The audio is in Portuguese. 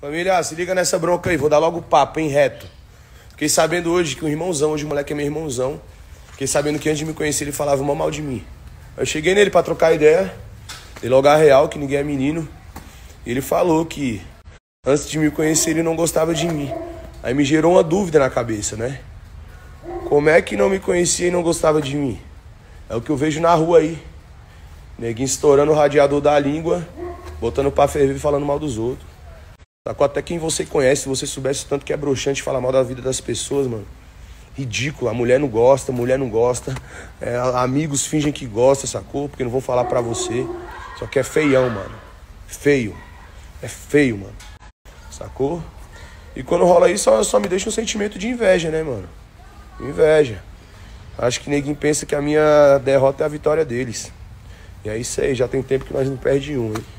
Família, se liga nessa bronca aí, vou dar logo o papo, hein, reto. Fiquei sabendo hoje que o irmãozão, hoje o moleque é meu irmãozão. Fiquei sabendo que antes de me conhecer ele falava mal mal de mim. Eu cheguei nele pra trocar ideia, dei logo a real, que ninguém é menino. E ele falou que antes de me conhecer ele não gostava de mim. Aí me gerou uma dúvida na cabeça, né? Como é que não me conhecia e não gostava de mim? É o que eu vejo na rua aí. Neguinho estourando o radiador da língua, botando pra ferver e falando mal dos outros. Sacou? Até quem você conhece, se você soubesse tanto que é broxante falar mal da vida das pessoas, mano. Ridículo. A mulher não gosta, a mulher não gosta. É, amigos fingem que gosta, sacou? Porque não vão falar pra você. Só que é feião, mano. Feio. É feio, mano. Sacou? E quando rola isso, só, só me deixa um sentimento de inveja, né, mano? Inveja. Acho que ninguém pensa que a minha derrota é a vitória deles. E é isso aí, já tem tempo que nós não perdemos um, hein?